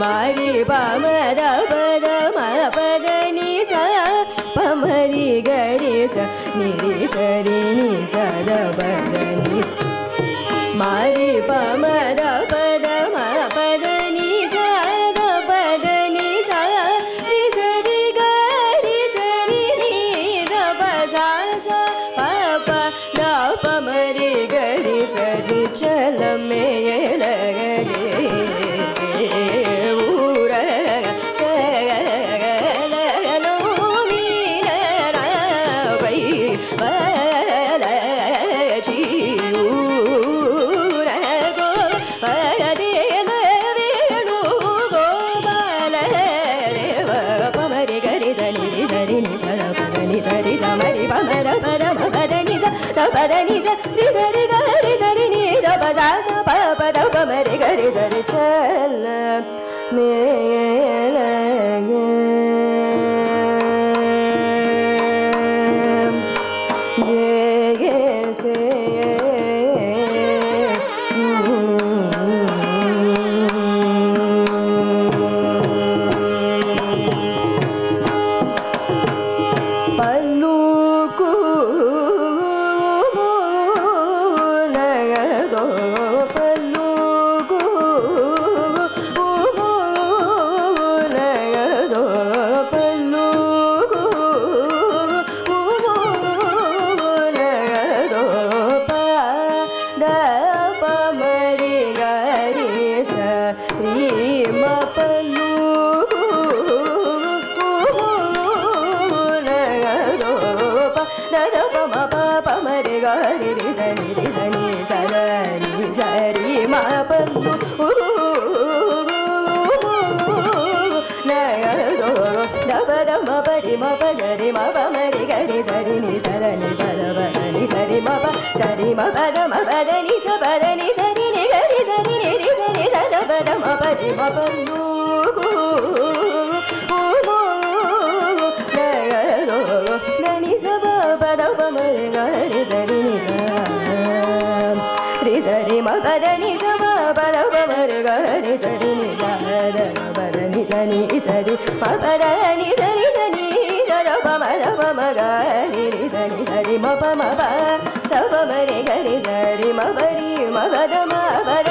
ಮರಿ ಪಮದ ಪದ ಮ ಪದ ನಿ ಸ ಪಮರಿ ಗರಿ ಸ ನಿರಿ ಸ Mother,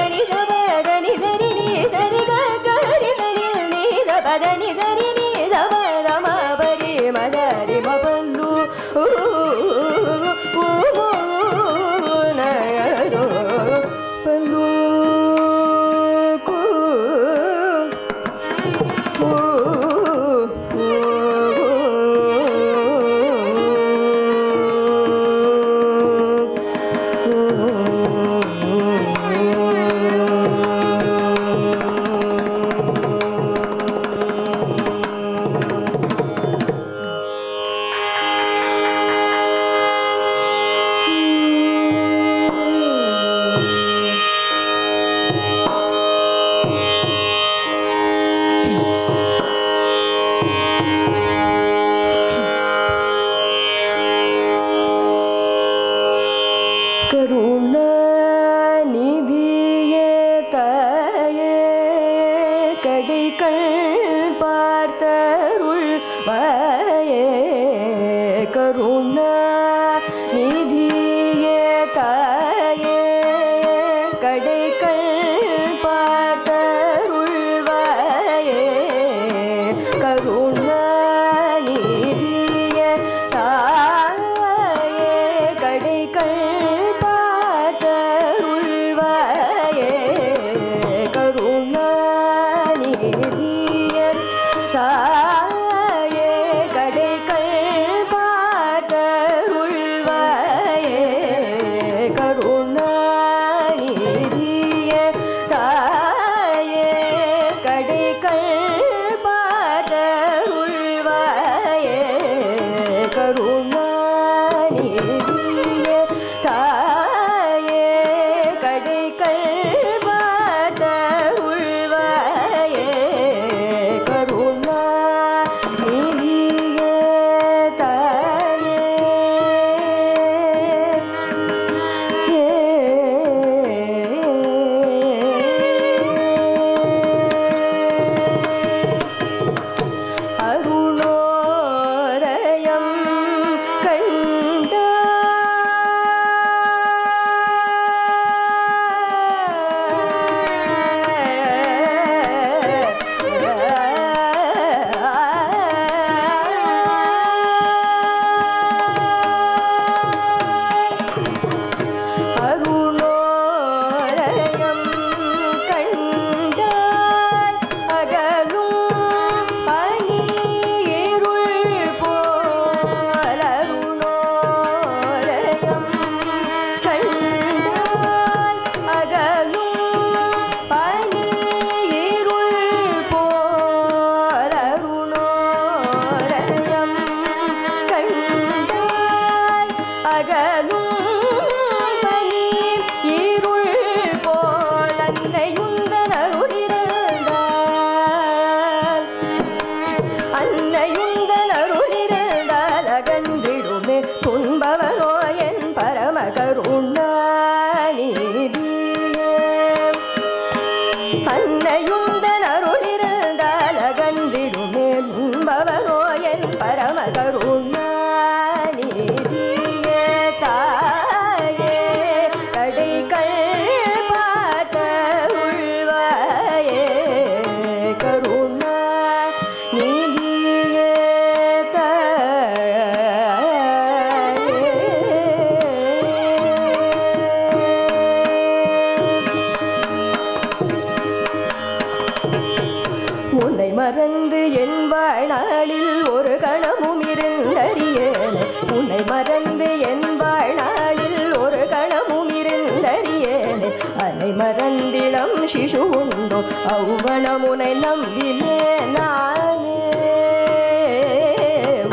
உண்டோ அவ்வனமுனை நம்பினே நானே.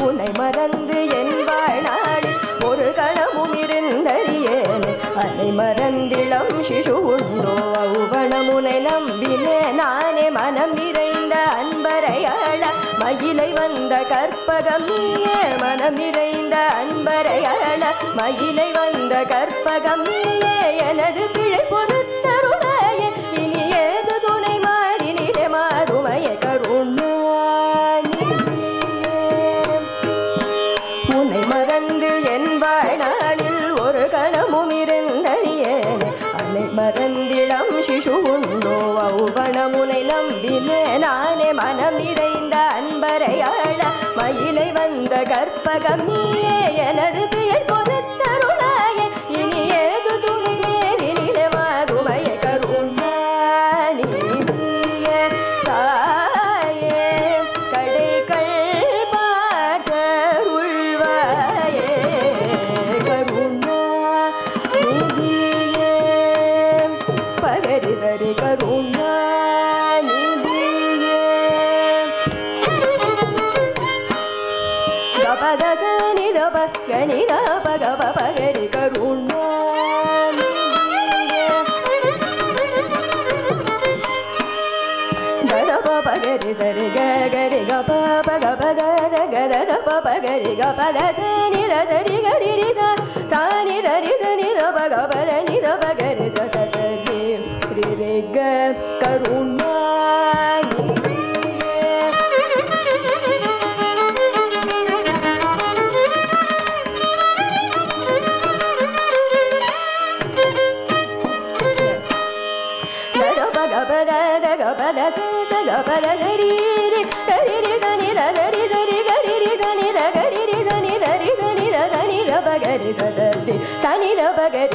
உன்னை மறந்து என் வாழ்நாளில் ஒரு கணமும் இருந்தறியேன். அதை மறந்திளம் சிசு உண்டோ? அவ்வனமுனை நம்பினே நானே. மனம் நிறைந்த அன்பரையாள மயிலை வந்த கற்பகம் நீயே. மனம் நிறைந்த அன்பரையாள மயிலை வந்த கற்பகம் நீயே. எனது பிழை பொருள் கற்பகம் நீயே எனது Good. ri sa sa di sa ni da ba da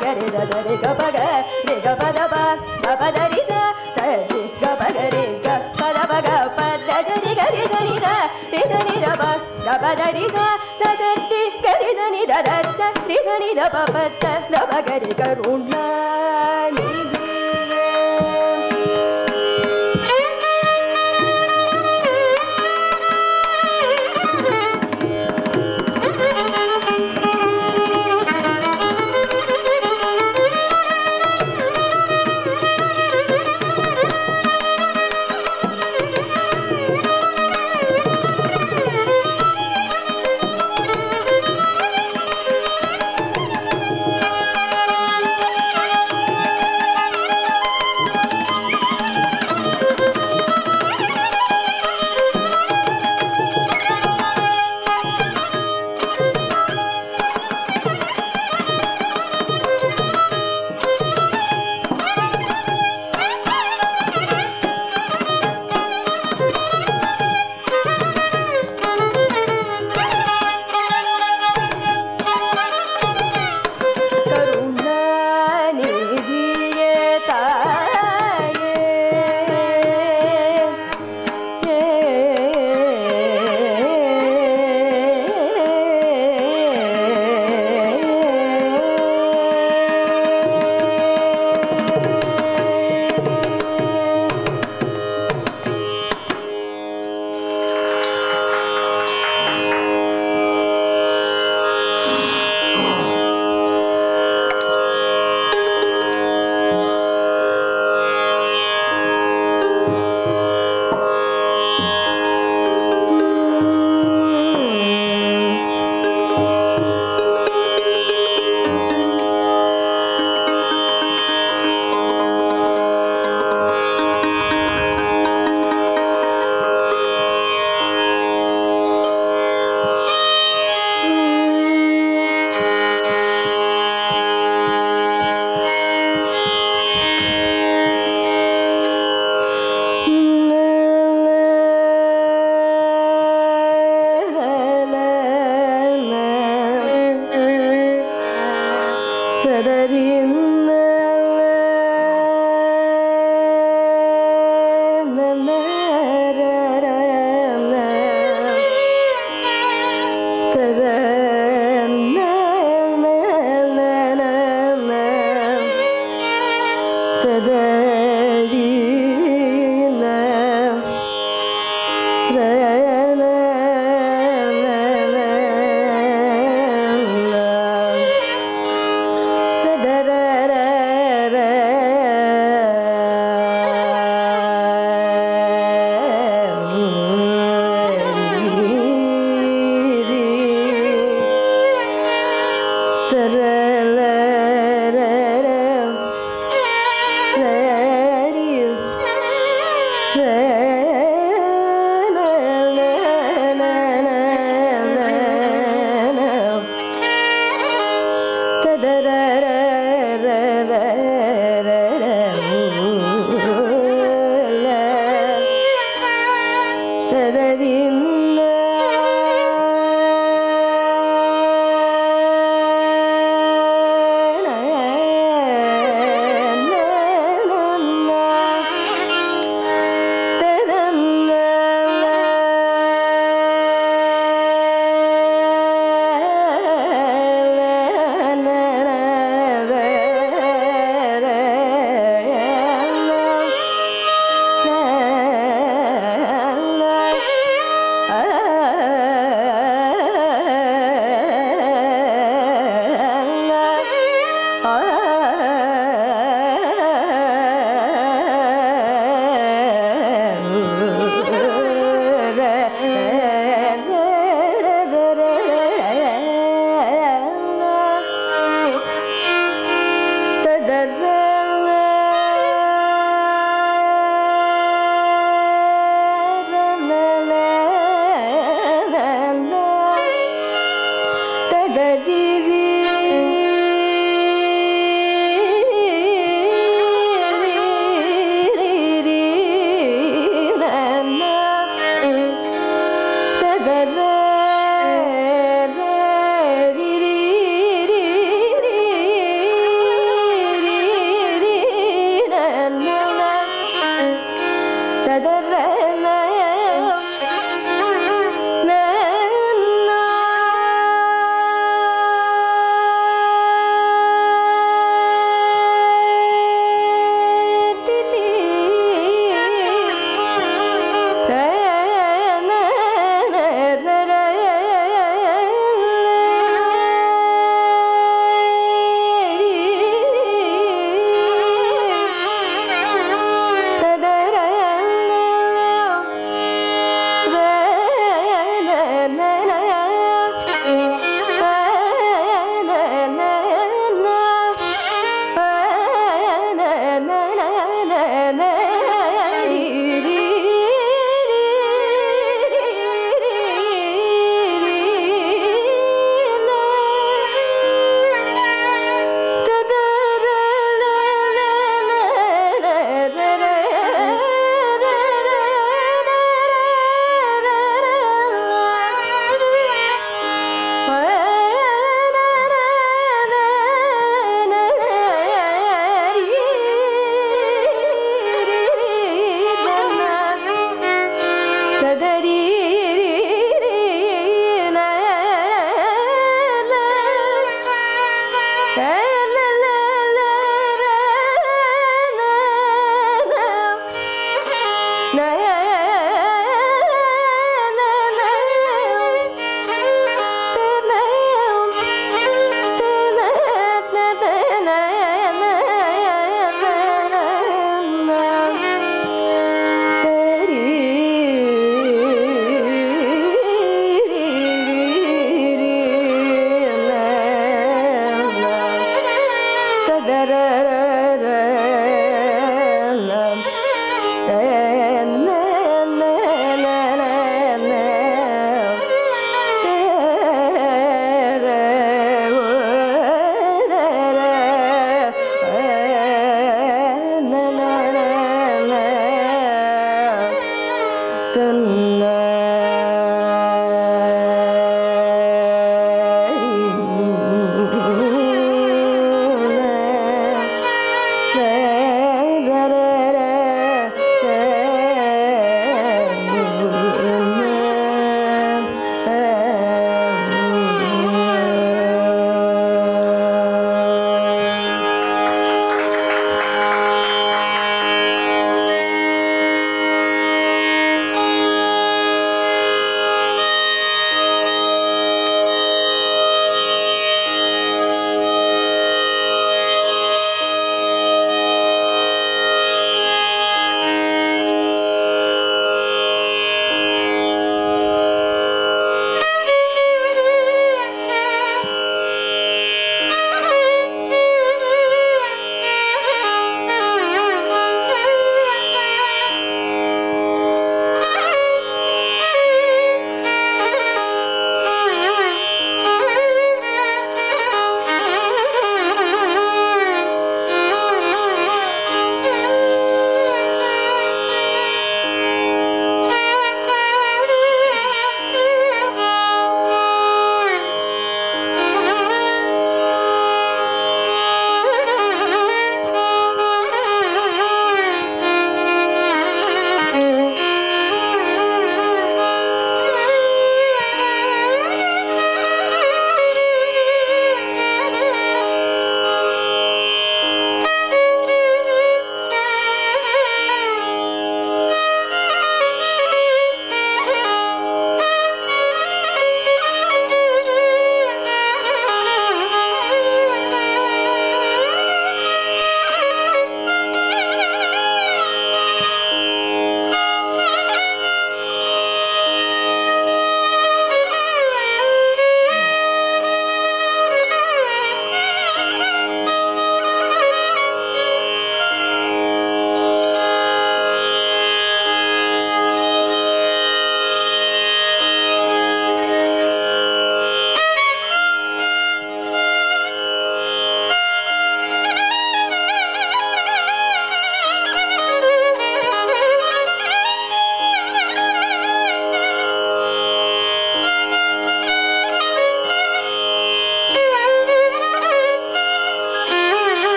Gare da sa re ga pa ga, re ga pa da da ri ri ga ga. ರಿದನಿದ ರಿದನಿದ ಬ ದಬದ ರಿದ ಸಸತ್ತಿ ಗರಿದನಿದ ರತ್ತ ರಿದನಿದ ಬಬತ್ತ ದಬಗರಿ ಕರುಣ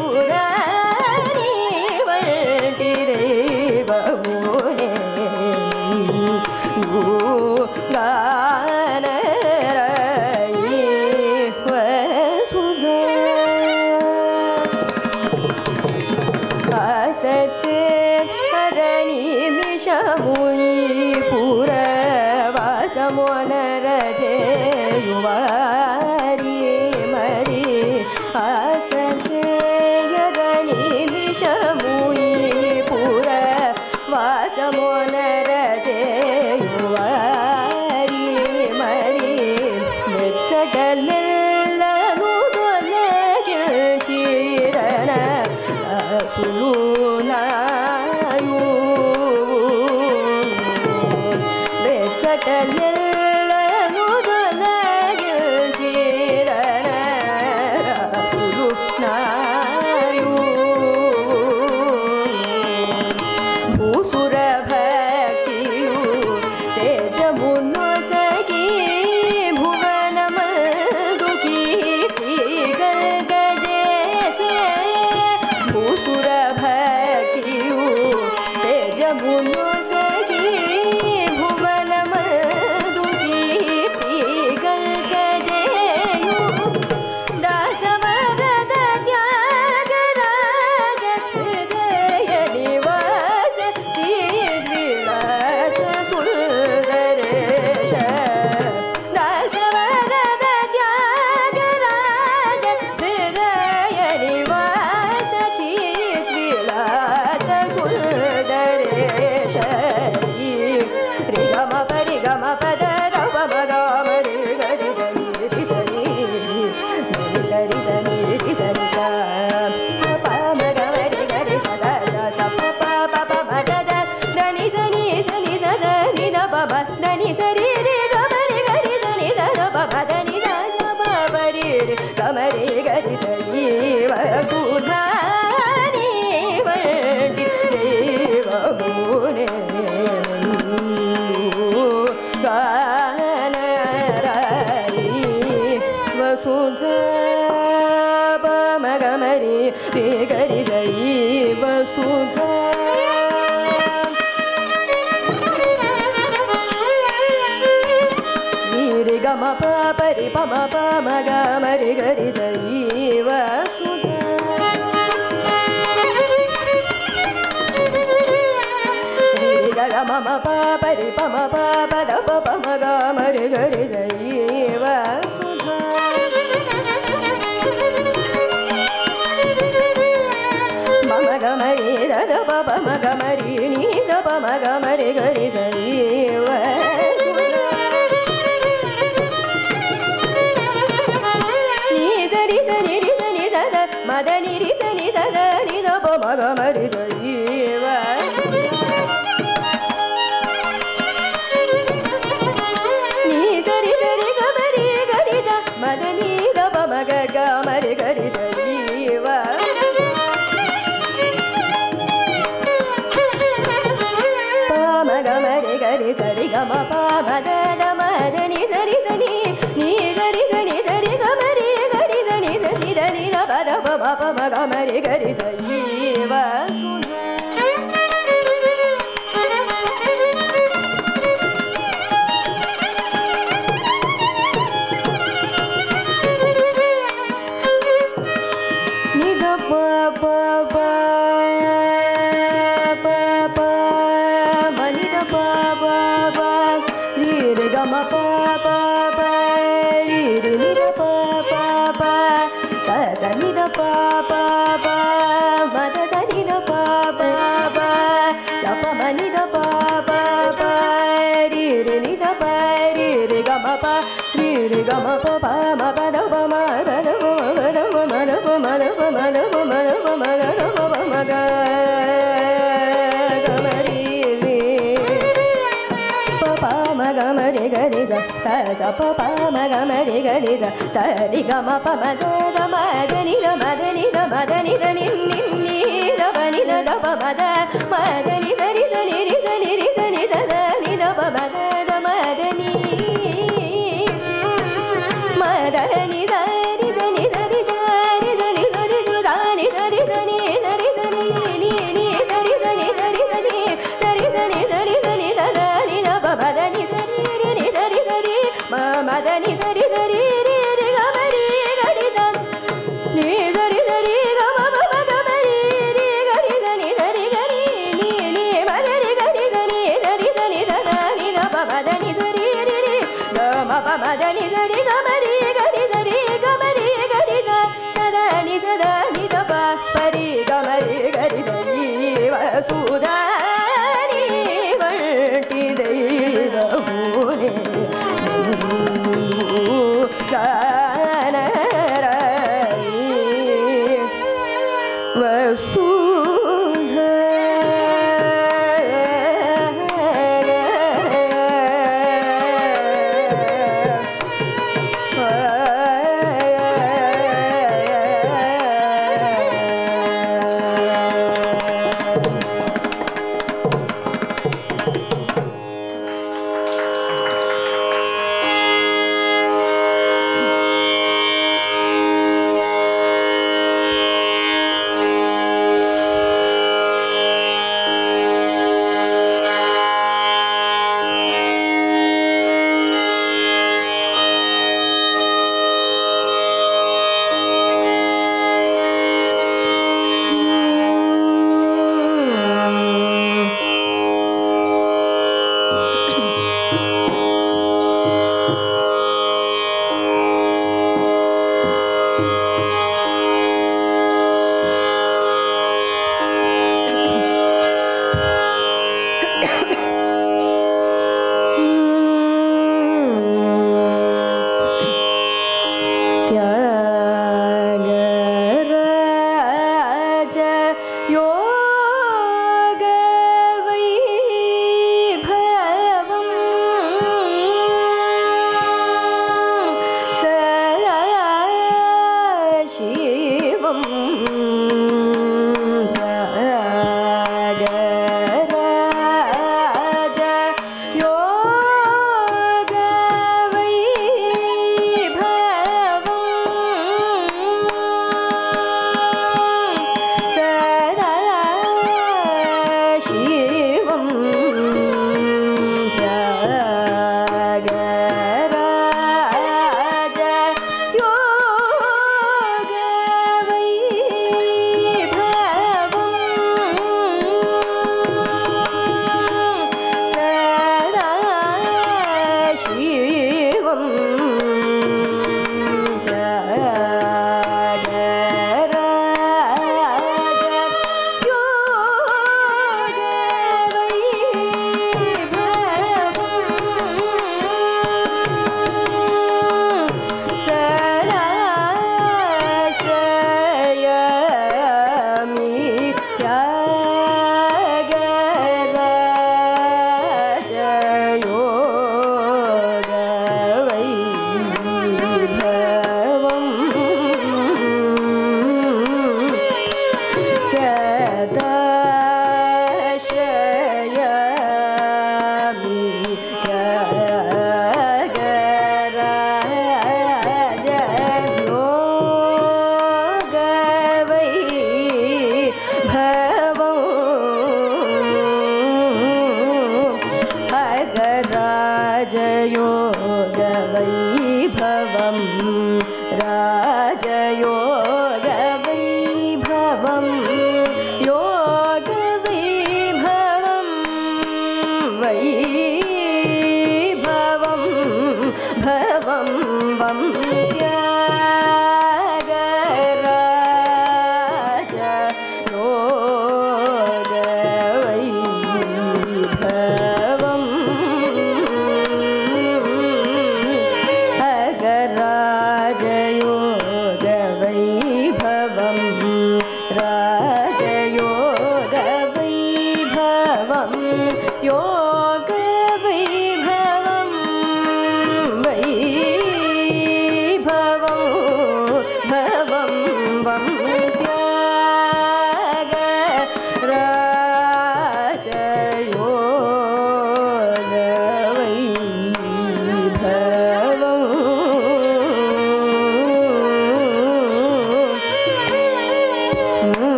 Oh మమ పాపరి పమ పాపద పమ గమరి గరి జయవ ಗಮರಿ ಗರಿಸಲೀವ ಪ ಪ ಮ ಗ ಮ ರಿ ಗ ರಿ ಸ ಸ ರಿ ಗ ಮ ಪ ಮ ದ ದ ಮ ದ ನಿ ದ ಮ ದ ನಿ ದ ಮ ದ ನಿ ದ ನಿ ನಿ ನಿ ದ ಪ ನಿ ದ ದ ಪ ಮ ದ ಮ ದ ನಿ ದ ರಿ ದ ನಿ ರಿ ಸ ನಿ ರಿ ಸ ನಿ ಸ ನಿ ಸ ದ ನಿ ದ ಪ ಮ ದ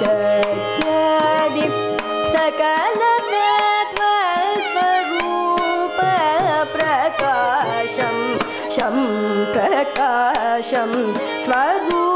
शक्यदि सकलतत्त्वस्वरूपप्रकाशं शं प्रकाशं स्वरूप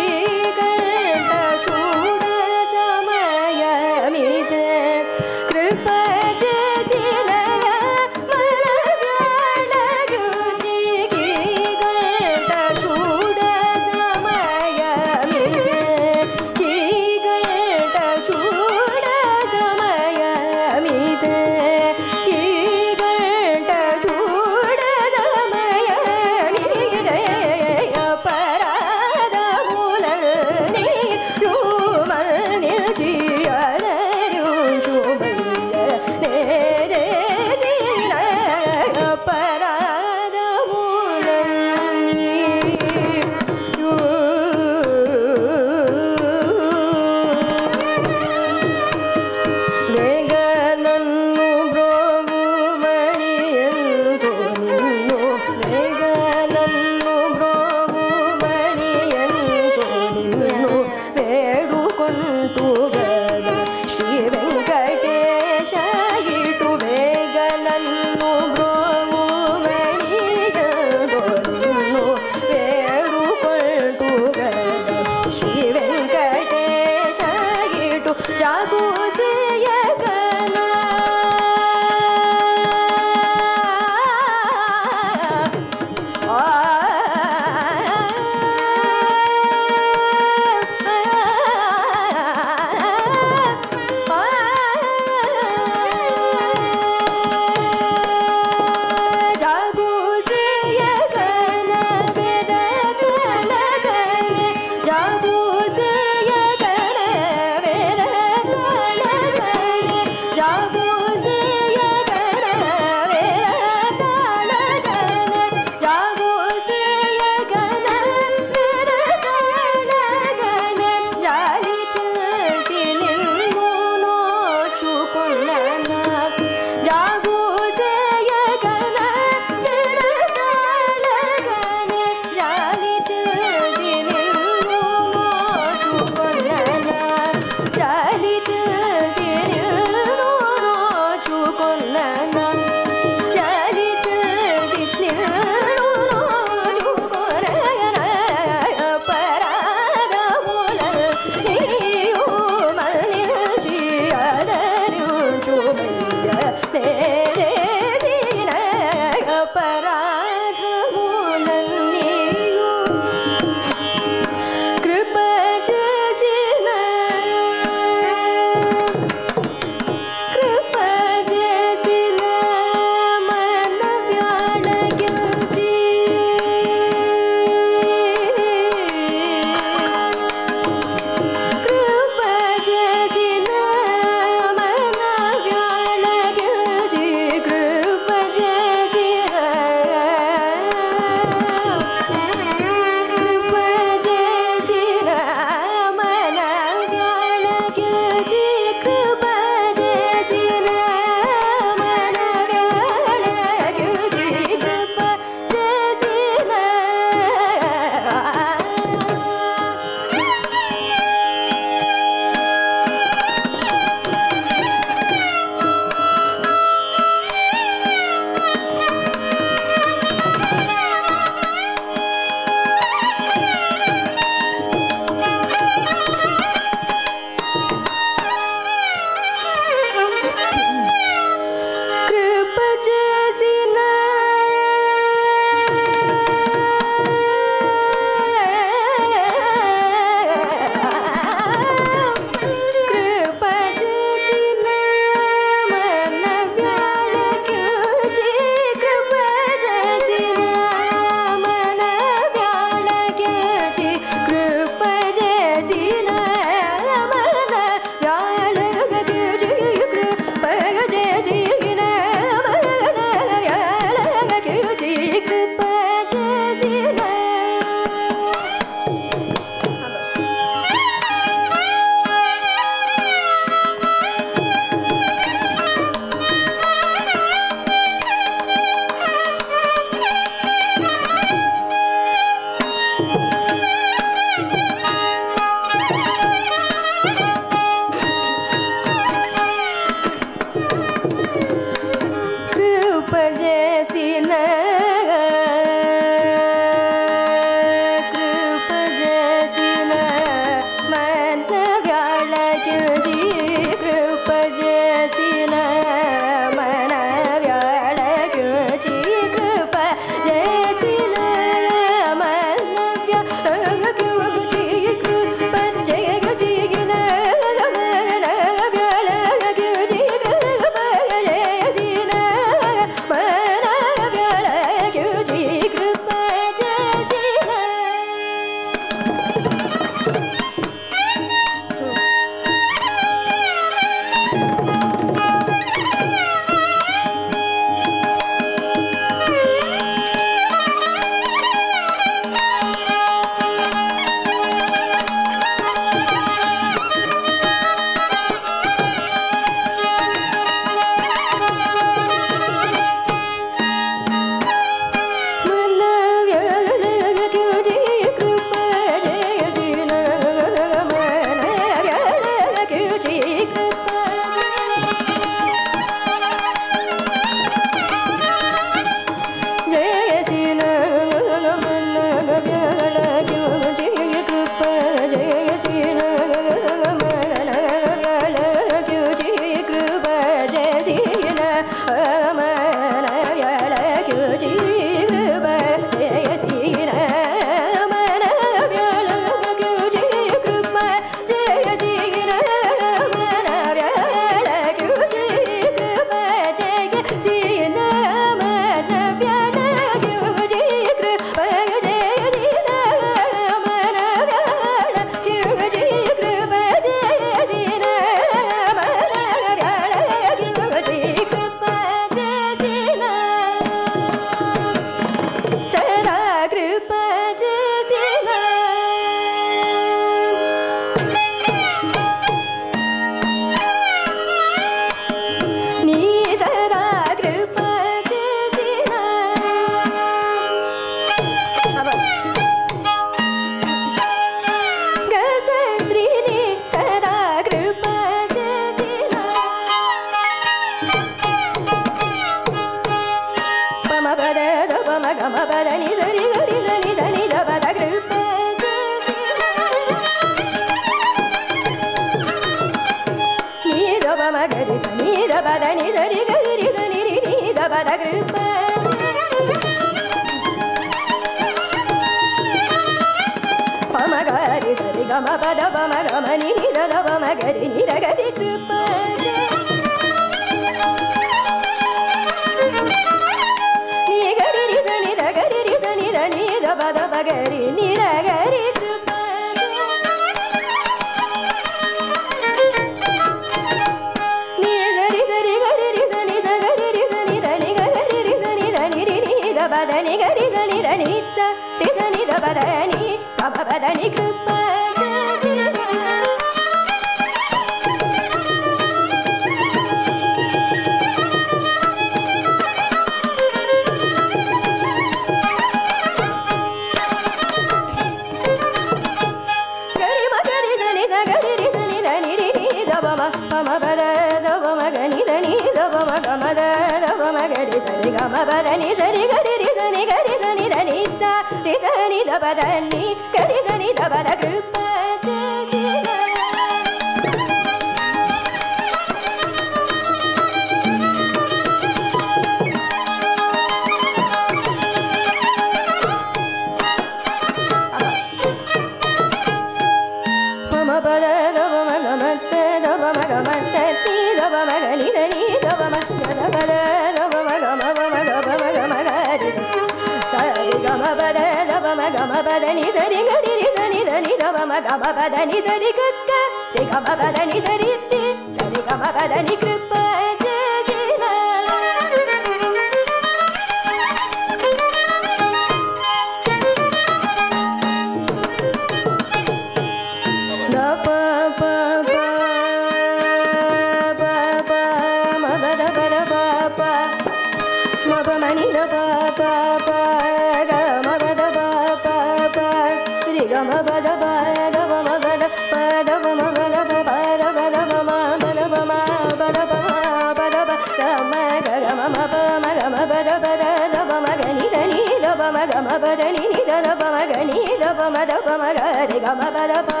దని ని ద పమ గని ద పమ ద పమ గరి గమ పద పా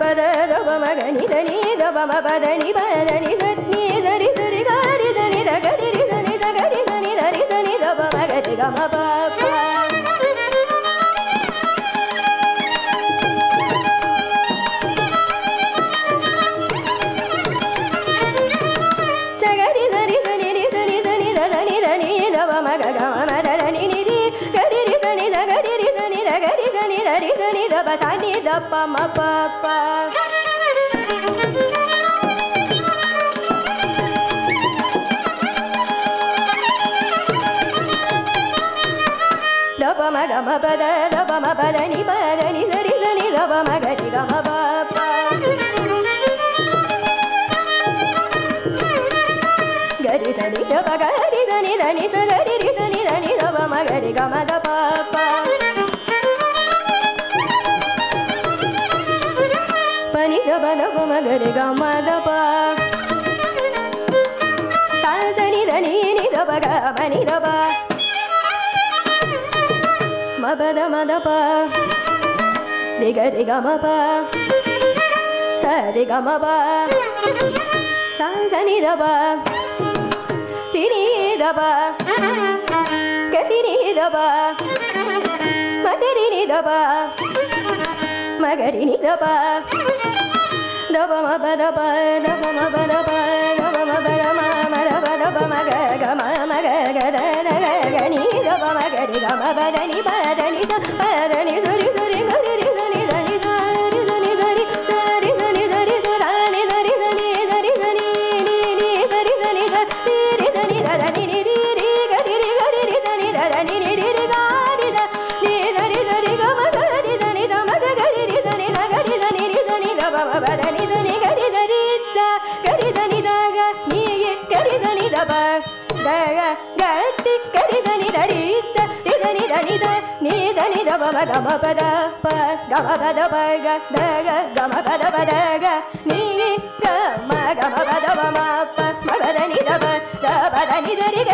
పద గమ గని దని ద పమ పద ని పద ని సని ధరి சனி தப்ப மப்ப தப மக மபத தப மபத நி பத நி தரி தனி தப மக ரி க மப கரி சனி தப கரி தனி தனி ச கரி ரி தனி தனி தப மக ரி க மத ப gamadapa sansani dani nidabaga manidaba mabada madapa digare gamapa sare gamapa sansani daba tiridaba katiridaba madiridaba magarinidaba గని గమ గని గమ బదని బదని స బదని సురి సురి గ గమ గమ పద ప గమ పద ప గ ద గ గమ పద ప ద గ ని గ మ గమ పద ని ద మ గమ ని గ